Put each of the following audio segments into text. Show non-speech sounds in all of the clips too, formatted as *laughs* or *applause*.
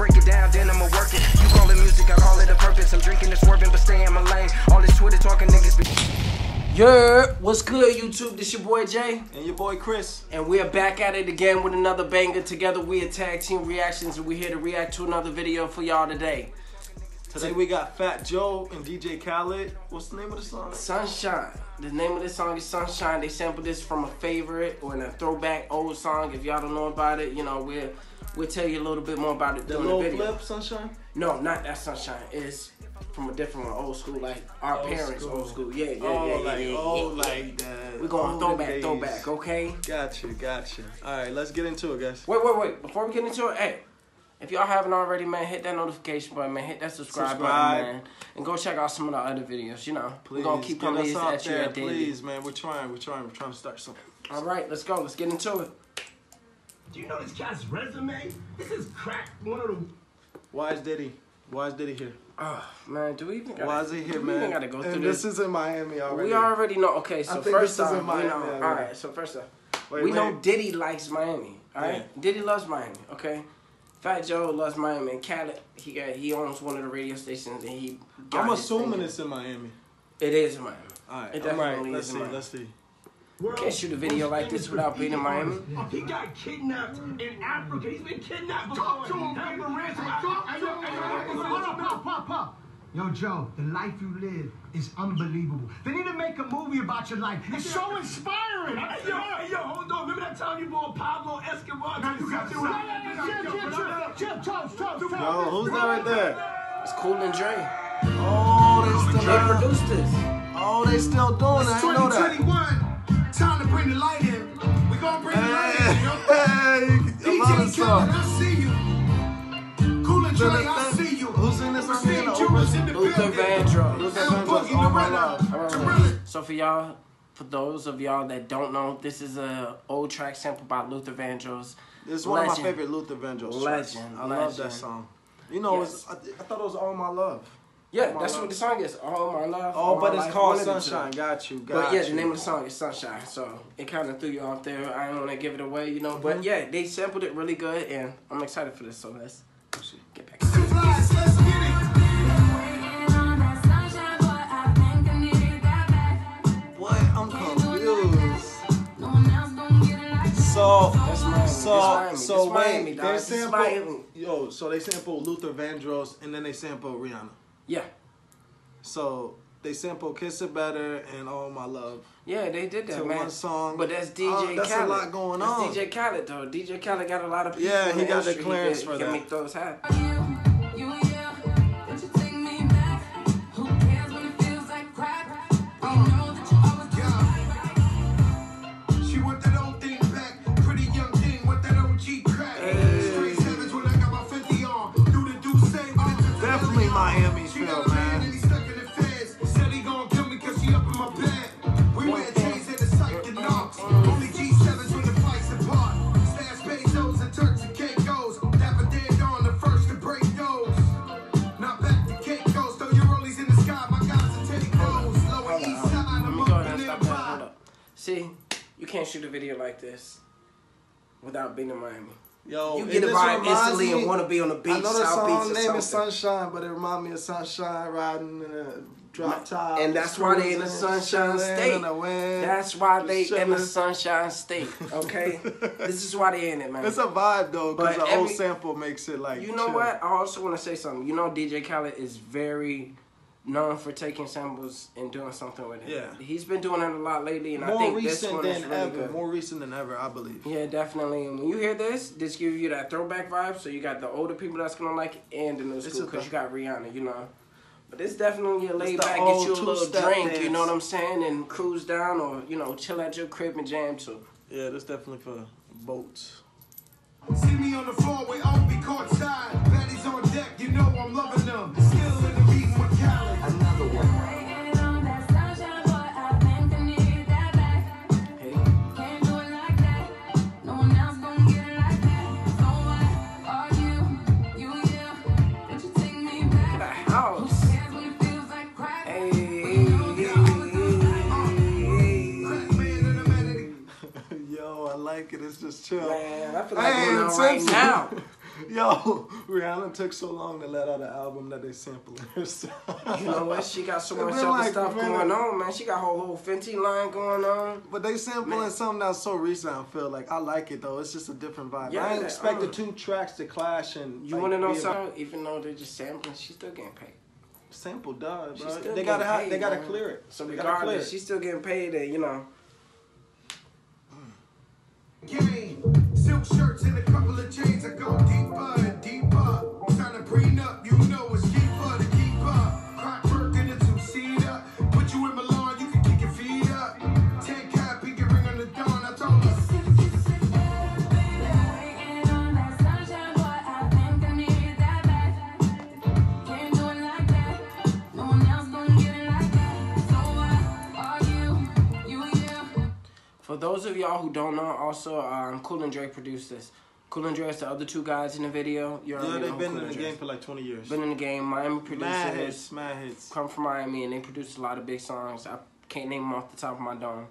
break it down, then I'ma work it. You call it music, I call it a purpose. I'm drinking and swerving, but stay in my lane. All this Twitter talking niggas be. Yeah, what's good, YouTube? This your boy Jay, And your boy Chris. and we're back at it again with another banger. Together, we are Tag Team Reactions, and we're here to react to another video for y'all today. Today we got Fat Joe and DJ Khaled. What's the name of the song? Sunshine. The name of this song is Sunshine. They sampled this from a favorite or in a throwback old song. If y'all don't know about it, you know we'll we'll tell you a little bit more about it The during the video. flip, Sunshine? No, not that Sunshine. It's from a different one, old school, like our Old parents, school. old school. Oh, yeah, yeah, oh, yeah, yeah, like, yeah, oh, yeah, like that. We're going Olden throwback, days. throwback, okay? Gotcha, gotcha. All right, let's get into it, guys. Wait, wait, wait. Before we get into it, hey, if y'all haven't already, man, hit that notification button, man. Hit that subscribe, Subscribe. button, man. And go check out some of the other videos, you know. Please, We're going to keep coming us these out at you at please, man. We're trying, we're trying, we're trying to start something. All right, let's go. Let's get into it. Do you know this guy's resume? This is crack. One of the Why is Diddy? Why is Diddy here? Oh, man, do we even gotta, Why is he do here, we even man? got to go through and this? this is in Miami already. we already know. Okay, so think first this is off, in we Miami know. All right, so first off, Wait, we know. Diddy likes Miami. All right, Yeah. Diddy loves Miami. Okay, Fat Joe loves Miami. And Khaled, he got he owns one of the radio stations, and he. Got I'm his assuming thing. it's in Miami. It is in Miami. All right, It all right. definitely Let's is see, in Miami. let's see. World. Can't shoot a video like this without being in Miami. He got kidnapped in Africa. He's been kidnapped. Talk to him, Held baby. for ransom. Talk I- I to him. I know- I know- Hold on, pop, pop, pop. Yo, Joe, the life you live is unbelievable. They need to make a movie about your life. It's so inspiring. Hey, yo, hey, yo, hold on. Remember that time you brought Pablo Escobar Now you got to toast, toast, toast. Yo, who's that right there? It's Cool and Dre. Oh, they They still, produced this. oh, they still doing it. I know that. 2021. Time to bring the light in. We gonna bring the light in, yo. Hey, I love this DJ Khaled, song. I see you. Cool and Dre, I see you. Who's in this on Steve in the Luther. Vandross. Luther El Vandross, Boogie, all my oh, Gorilla. All right, So for y'all, for those of y'all that don't know, this is a old track sample by Luther Vandross. This is one of my favorite Luther Vandross tracks. Legend, I love that song. You know, Yes. it's, I, I thought it was All My Love. Yeah, All that's Love. what the song is. All my love. Oh, all but my it's life, called one of the two. Sunshine. Got you. Got But yeah, you. the name of the song is Sunshine, so it kind of threw you off there. I don't want to give it away, you know. Mm-hmm. But yeah, they sampled it really good, and I'm excited for this. So let's get back. Supplies, it. What? I'm confused. So, so, so That's wait, they This sample, yo, so they sample Luther Vandross and then they sample Rihanna. Yeah, So they sample Kiss It Better and All My Love. yeah, they did that, To man. one song. But that's DJ Oh, that's a lot going That's on. DJ Khaled though. DJ Khaled got a lot of people. Yeah, he got the clearance can, for he can that. make those happen. See, you can't shoot a video like this without being in Miami. Yo, You get a vibe instantly me- and want to be on the beach, I know the South Beach song or name is Sunshine, but it reminds me of Sunshine riding in a drop top. And that's why they in the sunshine state. in the wind, That's why they in the sunshine state. Okay, *laughs* this is why they in it, man. It's a vibe though, because the old sample makes it like. You know chill. what? I also want to say something. You know, DJ Khaled is very known for taking samples and doing something with it. Yeah. he's been doing it a lot lately, and I More think this recent one is than really ever. good. More recent than ever, I believe. Yeah, definitely. And when you hear this, this gives you that throwback vibe. So you got the older people that's gonna like it, and the new school because th- you got Rihanna. You know. But it's definitely a laid back, get you a little two-step drink, you know what I'm saying, and cruise down or you know chill at your crib and jam to. Yeah, that's definitely for boats. See me on the floor where I'll be caught side. Just chill. man, I feel like Hey, going out right now. *laughs* Yo, Rihanna took so long to let out an album that they sampling her *laughs* stuff. You know what? She got so much other like, stuff man, going on, man. She got her whole Fenty line going on. But they sampling Man. something that's so recent. I feel like I like it though. It's just a different vibe. Yeah, I ain't expect the uh. two tracks to clash and. You like, want to know something? Even though they're just sampling, she's still getting paid. Sample done, She's bro. They gotta paid, they gotta clear it. So gotta regardless, it. she's still getting paid. And you know, shirts and a couple of chains. Those of y'all who don't know, also um, Cool and Dre produced this. Cool and Dre is the other two guys in the video. You Yeah, they've been Cool in the game for like 20 years. Been in the game. Miami Mad producers. hits, mad hits. come from Miami and they produced a lot of big songs. I can't name them off the top of my dome,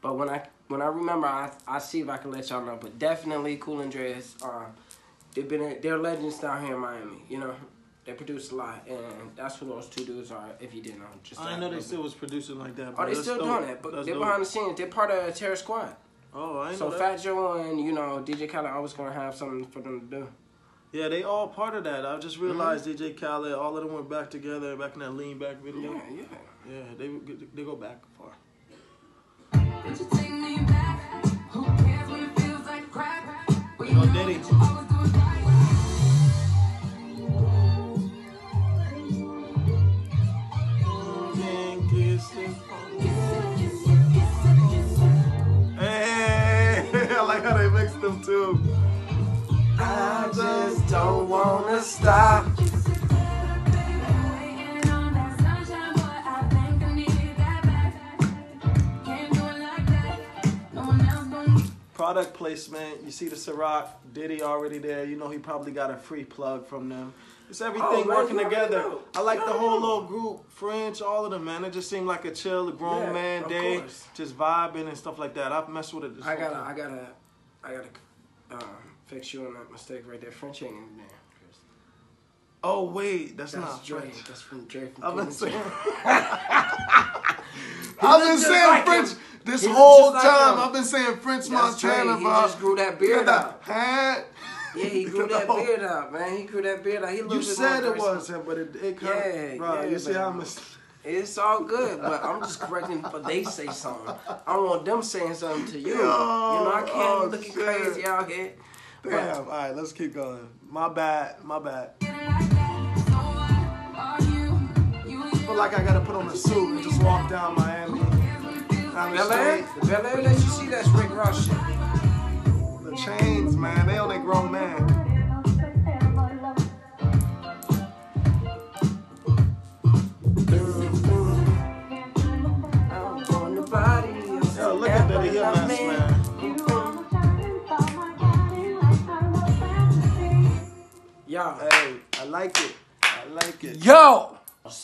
but when I when I remember, I I see if I can let y'all know. But definitely, Cool and Dre is uh, they've been they're legends down here in Miami. You know, they produce a lot, and that's who those two dudes are. If you didn't know, just I know they still bit. was producing like that. Oh, they That's still dope. doing it, but That's they're dope. behind the scenes. They're part of Terror Squad. Oh, I didn't So know Fat. Joe and you know DJ Khaled always gonna have something for them to do. Yeah, they all part of that. I just Mm-hmm. realized DJ Khaled, all of them went back together back in that lean back video. Yeah, yeah. Yeah, they they go back far. Yo, Diddy. Them too. I just don't wanna stop. Product placement. You see the Ciroc, Diddy already there. You know he probably got a free plug from them. It's everything Oh, working together. I like the whole know. little group, French, all of them, man. It just seemed like a chill, grown Yeah, man day, course. just vibing and stuff like that. I've messed with it. I gotta, time. I gotta, I gotta um, fix you on that mistake right there. French ain't in there. Oh wait, that's, That's not. French. That's from Dre. From I've been saying. I've been saying like French him. this He whole like time. I've been saying French That's. Montana, He bro. just grew that beard out. Hat. Yeah, he grew *laughs* that beard out, man. He grew that beard out. He You said it was him, but it, it kind Yeah, bro. yeah, you see how mis- It's all good, but I'm just correcting for they say something. I don't want them saying something to you. you know, I can't oh, looking shit. crazy out here. Damn. All right, let's keep going. My bad. My bad. Feel like I gotta put on a suit and just walk down Miami. Bel Air, Bel Air that you see, that's Rick Ross shit. The chains, man. They on a grown man.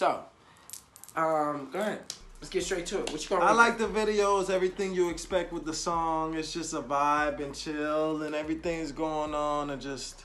So, um, go ahead. Let's get straight to it. What you gonna? I like the videos, everything you expect with the song. It's just a vibe and chill, and everything's going on, and just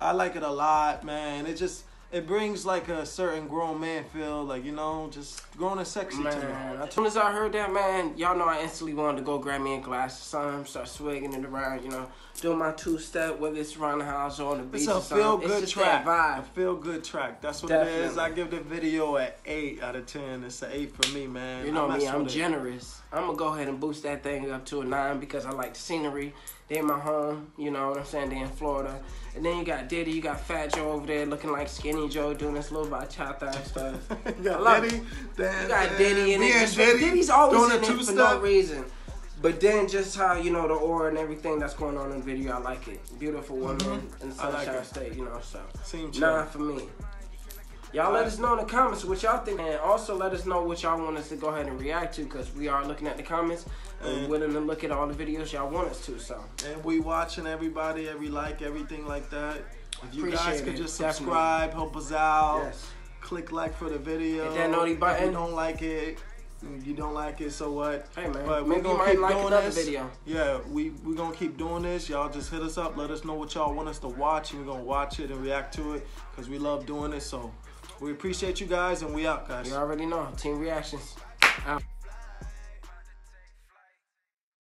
I like it a lot, man. It just it brings like a certain grown man feel, like you know, just grown and sexy to me. Man, as soon as I heard that, man, y'all know I instantly wanted to go grab me a glass of something, start swigging it around, you know, doing my two step, whether it's around the house or on the beach. It's a or something. feel It's good just track. That A vibe. feel good track. That's what it is. I give the video an eight out of ten. It's an eight for me, man. You know I me, mess I'm with it. generous. I'm gonna go ahead and boost that thing up to a nine because I like the scenery. They in my home, you know what I'm saying? They in Florida. And then you got Diddy, you got Fat Joe over there looking like Skinny Joe doing this little bachata and stuff. *laughs* you got I love Diddy, it. Dan, You got Diddy in and Diddy Diddy's always doing in it for two-step. no reason. But then just how, you know, the aura and everything that's going on in the video, I like it. Beautiful woman in Mm-hmm. I like Sunshine it. State, you know, so. Seem chill. Nine for me. Y'all let us know in the comments what y'all think. And also let us know what y'all want us to go ahead and react to because we are looking at the comments and, and willing to look at all the videos y'all want us to. So And we watching everybody, every like, everything like that. If you Appreciate guys could just subscribe, Definitely. help us out. Yes. Click like for the video. Hit that noti button. If you don't like it, you don't like it, so what? Hey man, but maybe gonna keep might like this. video. Yeah, we we gonna keep doing this. Y'all just hit us up. Let us know what y'all want us to watch, and we're gonna watch it and react to it because we love doing it. So we appreciate you guys, and we out, guys. You already know. Team Reactions. Out.